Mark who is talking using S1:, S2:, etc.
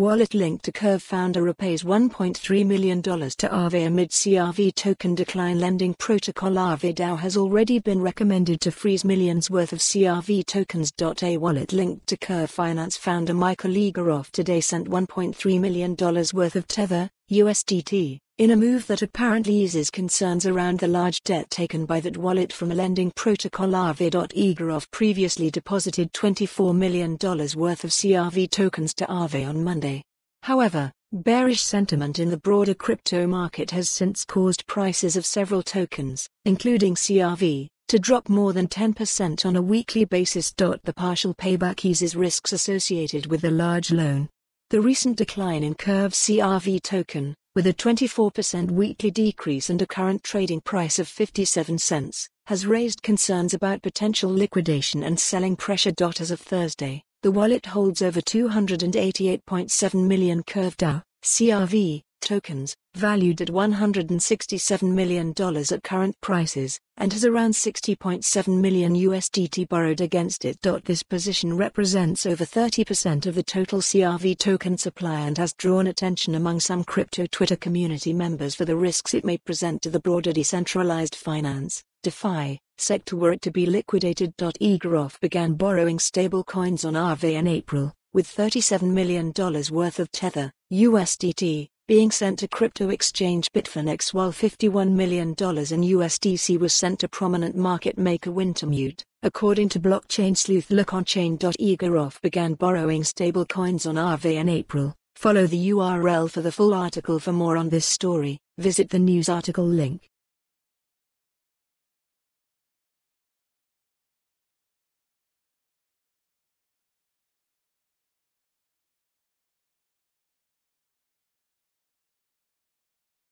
S1: Wallet linked to Curve founder repays $1.3 million to Aave amid CRV token decline. Lending protocol Aave DAO has already been recommended to freeze millions worth of CRV tokens. A wallet linked to Curve Finance founder Michael Egorov today sent $1.3 million worth of Tether, USDT, in a move that apparently eases concerns around the large debt taken by that wallet from a lending protocol Aave. Egorov previously deposited $24 million worth of CRV tokens to Aave on Monday. However, bearish sentiment in the broader crypto market has since caused prices of several tokens, including CRV, to drop more than 10% on a weekly basis. The partial payback eases risks associated with the large loan. The recent decline in Curve CRV token, with a 24% weekly decrease and a current trading price of 57 cents, has raised concerns about potential liquidation and selling pressure. As of Thursday, the wallet holds over 288.7 million Curve DAO, uh, CRV, tokens, valued at $167 million at current prices, and has around 60.7 million USDT borrowed against it. This position represents over 30% of the total CRV token supply and has drawn attention among some crypto Twitter community members for the risks it may present to the broader decentralized finance, DeFi, sector were it to be liquidated. Egorov began borrowing stablecoins on Aave in April, with $37 million worth of Tether, USDT, being sent to crypto exchange Bitfinex while $51 million in USDC was sent to prominent market maker Wintermute. According to blockchain sleuth LookOnChain. Egorov began borrowing stablecoins on Aave in April. Follow the URL for the full article for more on this story. Visit the news article link.